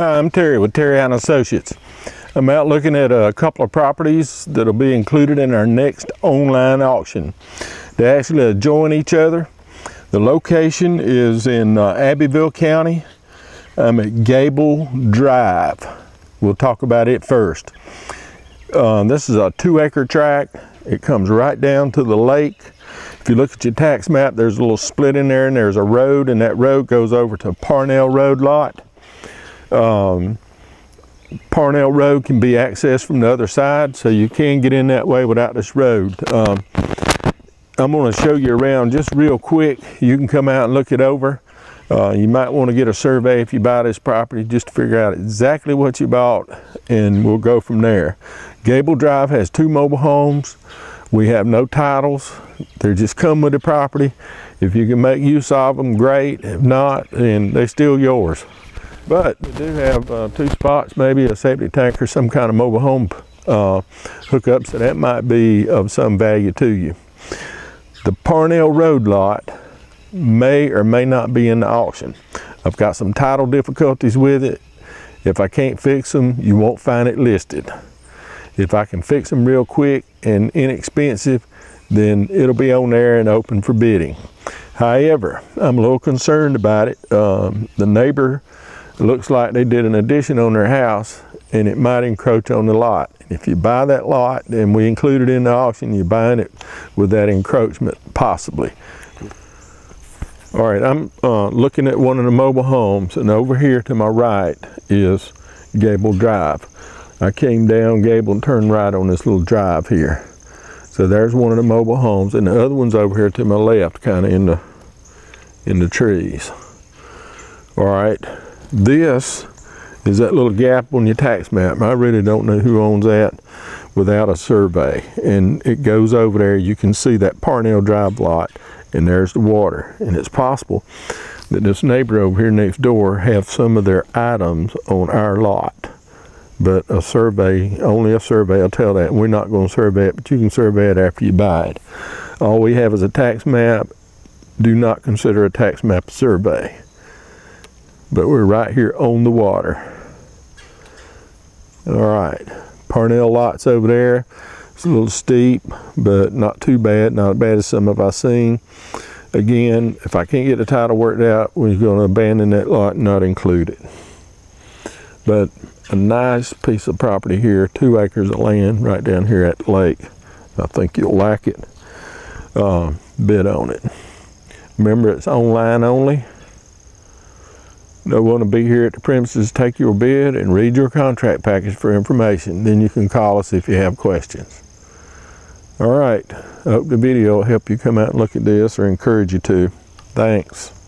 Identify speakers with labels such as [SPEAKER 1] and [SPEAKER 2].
[SPEAKER 1] Hi, I'm Terry with Terry and Associates. I'm out looking at a couple of properties that'll be included in our next online auction. They actually adjoin each other. The location is in uh, Abbeville County. I'm at Gable Drive. We'll talk about it first. Uh, this is a two acre tract. It comes right down to the lake. If you look at your tax map, there's a little split in there and there's a road and that road goes over to Parnell Road lot. Um, Parnell Road can be accessed from the other side, so you can get in that way without this road. Um, I'm going to show you around just real quick. You can come out and look it over. Uh, you might want to get a survey if you buy this property just to figure out exactly what you bought and we'll go from there. Gable Drive has two mobile homes. We have no titles. They just come with the property. If you can make use of them, great. If not, then they're still yours. But we do have uh, two spots, maybe a septic tank or some kind of mobile home uh, hookup, so that might be of some value to you. The Parnell Road lot may or may not be in the auction. I've got some title difficulties with it. If I can't fix them, you won't find it listed. If I can fix them real quick and inexpensive, then it'll be on there and open for bidding. However, I'm a little concerned about it. Um, the neighbor it looks like they did an addition on their house and it might encroach on the lot. If you buy that lot and we include it in the auction, you're buying it with that encroachment possibly. All right, I'm uh, looking at one of the mobile homes and over here to my right is Gable Drive. I came down Gable and turned right on this little drive here. So there's one of the mobile homes and the other one's over here to my left, kind of in the, in the trees. All right. This is that little gap on your tax map. I really don't know who owns that without a survey. And it goes over there, you can see that Parnell Drive lot, and there's the water. And it's possible that this neighbor over here next door have some of their items on our lot. But a survey, only a survey will tell that. We're not going to survey it, but you can survey it after you buy it. All we have is a tax map. Do not consider a tax map a survey but we're right here on the water. All right, Parnell lots over there. It's a little steep, but not too bad, not as bad as some of I've seen. Again, if I can't get the title worked out, we're going to abandon that lot and not include it. But a nice piece of property here, two acres of land right down here at the lake. I think you'll like it. Uh, bid on it. Remember, it's online only. They'll want to be here at the premises, take your bid, and read your contract package for information. Then you can call us if you have questions. All right, I hope the video will help you come out and look at this or encourage you to. Thanks.